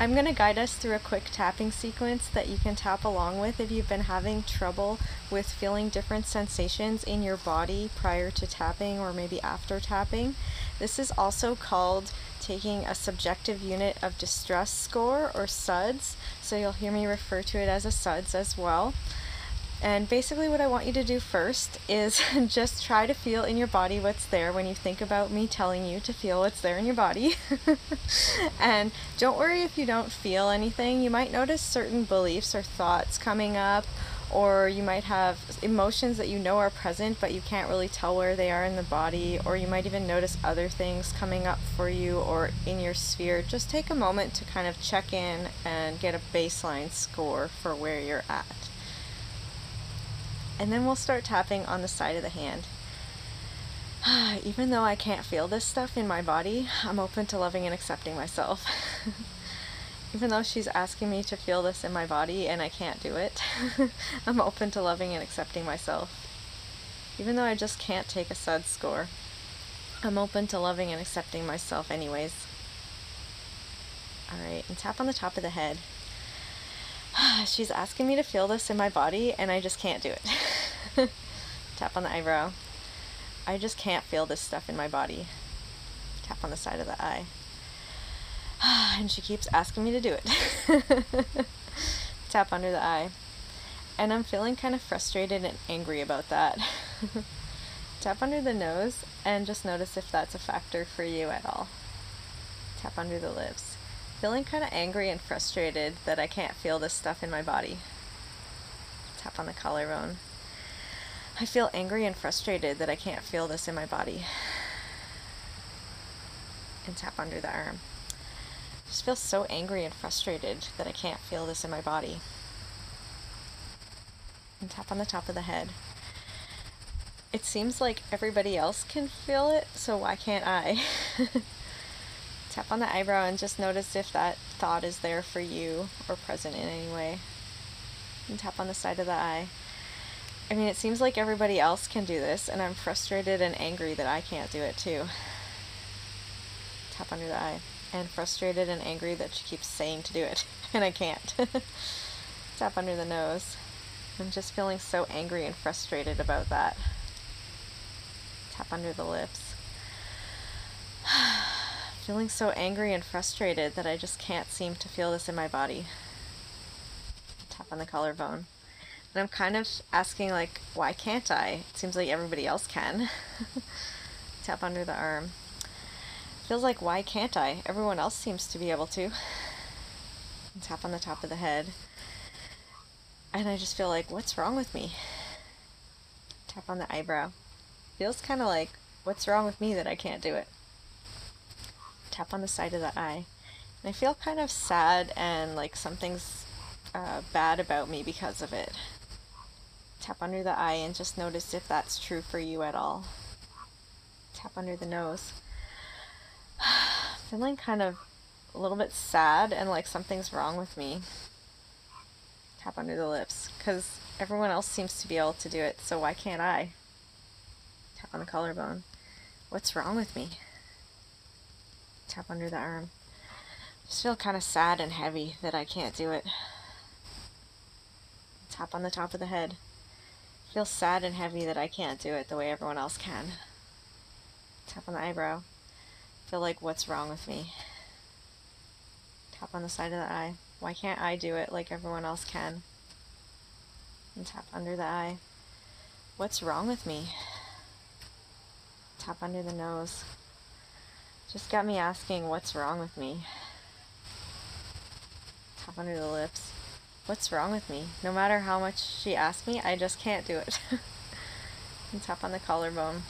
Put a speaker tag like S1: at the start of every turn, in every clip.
S1: I'm going to guide us through a quick tapping sequence that you can tap along with if you've been having trouble with feeling different sensations in your body prior to tapping or maybe after tapping. This is also called taking a subjective unit of distress score or SUDS, so you'll hear me refer to it as a SUDS as well. And basically, what I want you to do first is just try to feel in your body what's there when you think about me telling you to feel what's there in your body. and don't worry if you don't feel anything. You might notice certain beliefs or thoughts coming up, or you might have emotions that you know are present but you can't really tell where they are in the body, or you might even notice other things coming up for you or in your sphere. Just take a moment to kind of check in and get a baseline score for where you're at and then we'll start tapping on the side of the hand. Even though I can't feel this stuff in my body, I'm open to loving and accepting myself. Even though she's asking me to feel this in my body and I can't do it, I'm open to loving and accepting myself. Even though I just can't take a SUD score, I'm open to loving and accepting myself anyways. Alright, and tap on the top of the head. She's asking me to feel this in my body and I just can't do it. Tap on the eyebrow. I just can't feel this stuff in my body. Tap on the side of the eye. And she keeps asking me to do it. Tap under the eye. And I'm feeling kind of frustrated and angry about that. Tap under the nose and just notice if that's a factor for you at all. Tap under the lips feeling kind of angry and frustrated that I can't feel this stuff in my body. Tap on the collarbone. I feel angry and frustrated that I can't feel this in my body. And tap under the arm. I just feel so angry and frustrated that I can't feel this in my body. And tap on the top of the head. It seems like everybody else can feel it, so why can't I? Tap on the eyebrow and just notice if that thought is there for you or present in any way. And tap on the side of the eye. I mean, it seems like everybody else can do this, and I'm frustrated and angry that I can't do it too. Tap under the eye. And frustrated and angry that she keeps saying to do it, and I can't. Tap under the nose. I'm just feeling so angry and frustrated about that. Tap under the lips feeling so angry and frustrated that I just can't seem to feel this in my body. Tap on the collarbone. And I'm kind of asking, like, why can't I? It seems like everybody else can. Tap under the arm. Feels like, why can't I? Everyone else seems to be able to. Tap on the top of the head. And I just feel like, what's wrong with me? Tap on the eyebrow. Feels kind of like, what's wrong with me that I can't do it? tap on the side of the eye. And I feel kind of sad and like something's uh, bad about me because of it. Tap under the eye and just notice if that's true for you at all. Tap under the nose. Feeling kind of a little bit sad and like something's wrong with me. Tap under the lips because everyone else seems to be able to do it, so why can't I? Tap on the collarbone. What's wrong with me? tap under the arm. Just feel kind of sad and heavy that I can't do it. Tap on the top of the head. Feel sad and heavy that I can't do it the way everyone else can. Tap on the eyebrow. Feel like what's wrong with me? Tap on the side of the eye. Why can't I do it like everyone else can? And tap under the eye. What's wrong with me? Tap under the nose. Just got me asking what's wrong with me. Tap under the lips. What's wrong with me? No matter how much she asks me, I just can't do it. and tap on the collarbone.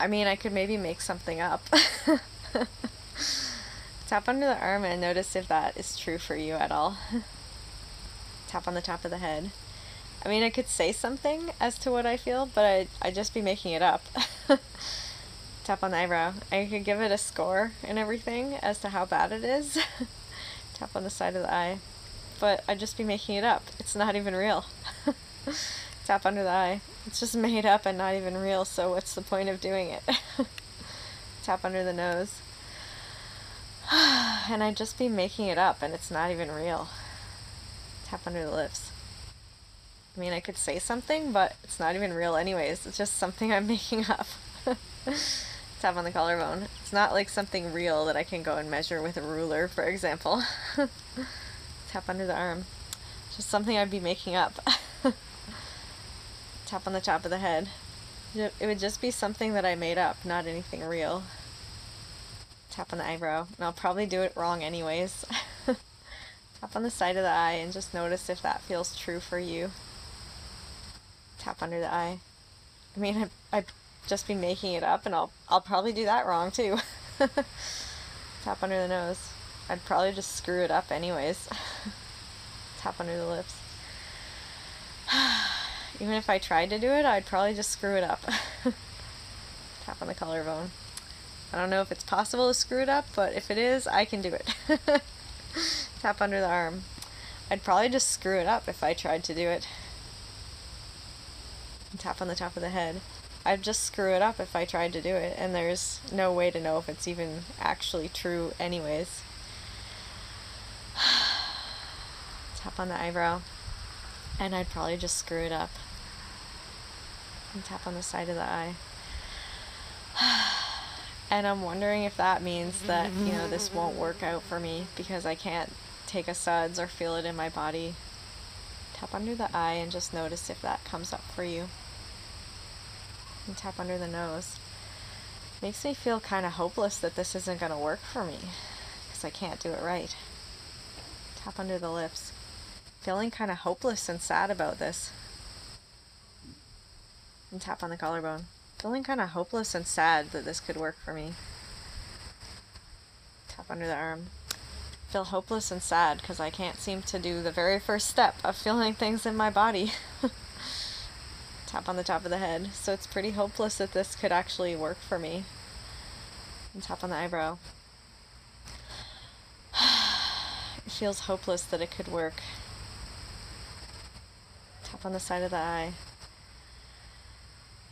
S1: I mean, I could maybe make something up. tap under the arm and notice if that is true for you at all. tap on the top of the head. I mean, I could say something as to what I feel, but I'd, I'd just be making it up. tap on the eyebrow. I could give it a score and everything as to how bad it is. tap on the side of the eye. But I'd just be making it up. It's not even real. tap under the eye. It's just made up and not even real, so what's the point of doing it? tap under the nose. and I'd just be making it up and it's not even real. Tap under the lips. I mean, I could say something, but it's not even real, anyways. It's just something I'm making up. Tap on the collarbone. It's not like something real that I can go and measure with a ruler, for example. Tap under the arm. Just something I'd be making up. Tap on the top of the head. It would just be something that I made up, not anything real. Tap on the eyebrow. And I'll probably do it wrong anyways. Tap on the side of the eye and just notice if that feels true for you. Tap under the eye. I mean, I, I'd just be making it up and I'll, I'll probably do that wrong too. Tap under the nose. I'd probably just screw it up anyways. Tap under the lips. Even if I tried to do it, I'd probably just screw it up. Tap on the collarbone. I don't know if it's possible to screw it up, but if it is, I can do it. Tap under the arm. I'd probably just screw it up if I tried to do it. Tap on the top of the head. I'd just screw it up if I tried to do it, and there's no way to know if it's even actually true, anyways. Tap on the eyebrow, and I'd probably just screw it up. And tap on the side of the eye. And I'm wondering if that means that, you know, this won't work out for me because I can't take a suds or feel it in my body. Tap under the eye and just notice if that comes up for you. And tap under the nose. Makes me feel kind of hopeless that this isn't going to work for me because I can't do it right. Tap under the lips. Feeling kind of hopeless and sad about this. And tap on the collarbone. Feeling kind of hopeless and sad that this could work for me. Tap under the arm. Feel hopeless and sad because I can't seem to do the very first step of feeling things in my body. Tap on the top of the head. So it's pretty hopeless that this could actually work for me. And tap on the eyebrow. it feels hopeless that it could work. On the side of the eye.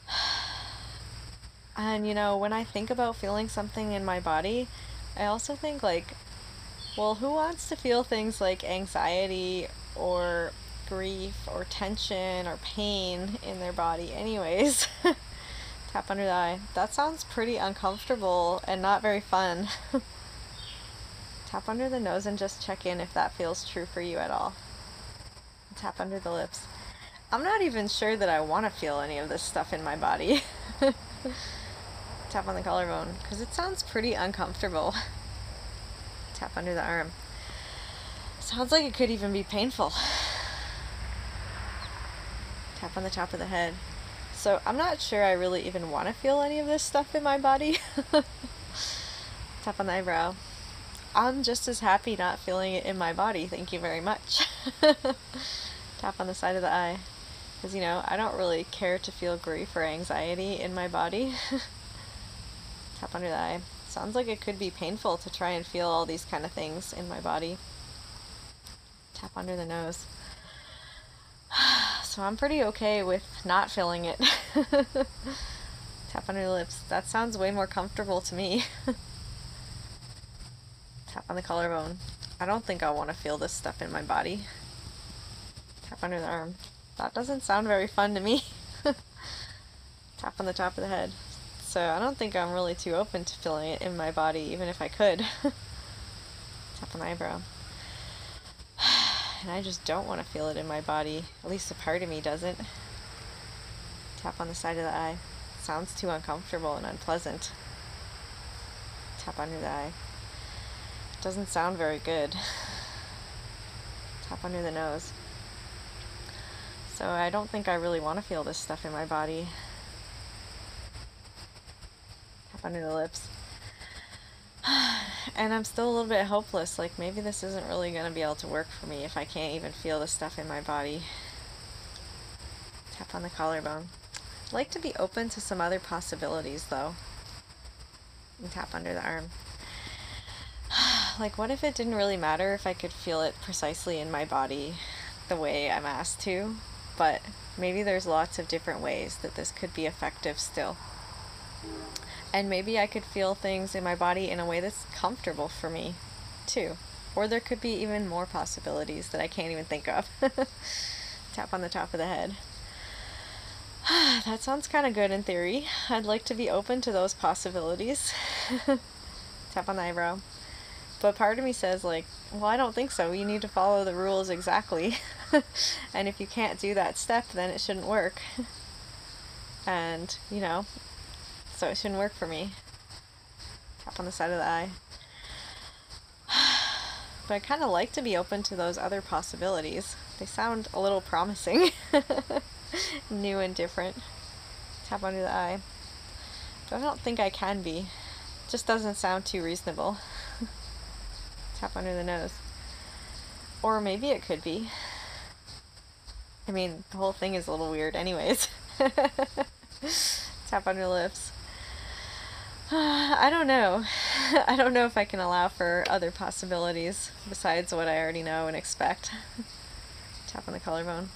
S1: And you know, when I think about feeling something in my body, I also think like, well, who wants to feel things like anxiety or grief or tension or pain in their body anyways? Tap under the eye. That sounds pretty uncomfortable and not very fun. Tap under the nose and just check in if that feels true for you at all. Tap under the lips. I'm not even sure that I want to feel any of this stuff in my body. Tap on the collarbone, because it sounds pretty uncomfortable. Tap under the arm. Sounds like it could even be painful. Tap on the top of the head. So I'm not sure I really even want to feel any of this stuff in my body. Tap on the eyebrow. I'm just as happy not feeling it in my body, thank you very much. Tap on the side of the eye. Because, you know, I don't really care to feel grief or anxiety in my body. Tap under the eye. Sounds like it could be painful to try and feel all these kind of things in my body. Tap under the nose. So I'm pretty okay with not feeling it. Tap under the lips. That sounds way more comfortable to me. Tap on the collarbone. I don't think I want to feel this stuff in my body. Tap under the arm. That doesn't sound very fun to me. Tap on the top of the head so I don't think I'm really too open to feeling it in my body, even if I could. Tap on the eyebrow. And I just don't want to feel it in my body. At least a part of me doesn't. Tap on the side of the eye. Sounds too uncomfortable and unpleasant. Tap under the eye. Doesn't sound very good. Tap under the nose. So I don't think I really want to feel this stuff in my body Tap under the lips. and I'm still a little bit hopeless. Like, maybe this isn't really going to be able to work for me if I can't even feel the stuff in my body. Tap on the collarbone. I'd like to be open to some other possibilities, though. And tap under the arm. like, what if it didn't really matter if I could feel it precisely in my body the way I'm asked to? But maybe there's lots of different ways that this could be effective still and maybe I could feel things in my body in a way that's comfortable for me. too. Or there could be even more possibilities that I can't even think of. Tap on the top of the head. that sounds kind of good in theory. I'd like to be open to those possibilities. Tap on the eyebrow. But part of me says, like, well, I don't think so. You need to follow the rules exactly. and if you can't do that step, then it shouldn't work. and, you know, so it shouldn't work for me. Tap on the side of the eye. but I kind of like to be open to those other possibilities. They sound a little promising. New and different. Tap under the eye. But I don't think I can be. Just doesn't sound too reasonable. Tap under the nose. Or maybe it could be. I mean, the whole thing is a little weird, anyways. Tap on your lips. I don't know. I don't know if I can allow for other possibilities besides what I already know and expect. Tap on the collarbone.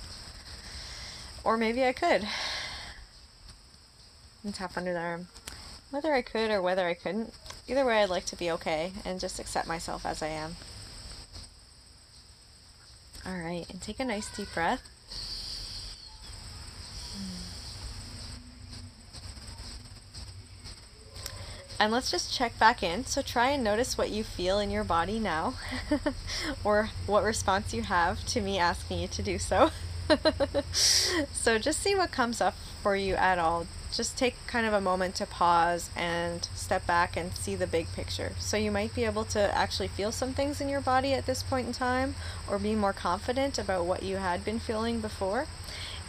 S1: Or maybe I could. And tap under the arm. Whether I could or whether I couldn't, either way I'd like to be okay and just accept myself as I am. Alright, and take a nice deep breath. And let's just check back in. So try and notice what you feel in your body now, or what response you have to me asking you to do so. so just see what comes up for you at all just take kind of a moment to pause and step back and see the big picture. So you might be able to actually feel some things in your body at this point in time or be more confident about what you had been feeling before.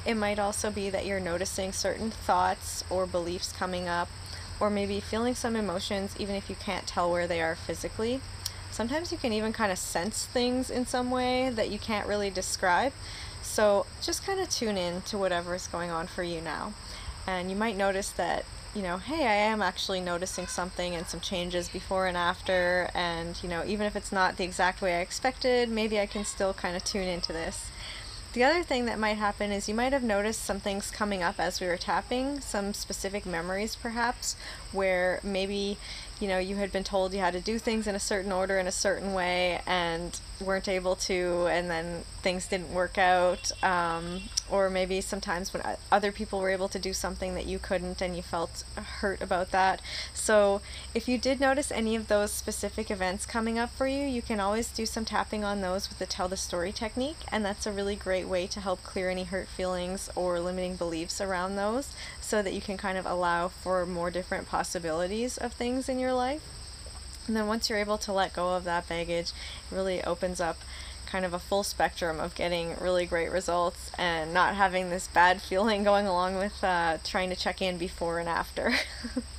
S1: It might also be that you're noticing certain thoughts or beliefs coming up or maybe feeling some emotions even if you can't tell where they are physically. Sometimes you can even kind of sense things in some way that you can't really describe. So just kind of tune in to whatever is going on for you now and you might notice that you know hey i am actually noticing something and some changes before and after and you know even if it's not the exact way i expected maybe i can still kind of tune into this the other thing that might happen is you might have noticed some things coming up as we were tapping some specific memories perhaps where maybe you know, you had been told you had to do things in a certain order in a certain way and weren't able to, and then things didn't work out. Um, or maybe sometimes when other people were able to do something that you couldn't and you felt hurt about that. So, if you did notice any of those specific events coming up for you, you can always do some tapping on those with the tell the story technique, and that's a really great way to help clear any hurt feelings or limiting beliefs around those so that you can kind of allow for more different possibilities of things in your life. And then once you're able to let go of that baggage, it really opens up kind of a full spectrum of getting really great results and not having this bad feeling going along with uh, trying to check in before and after.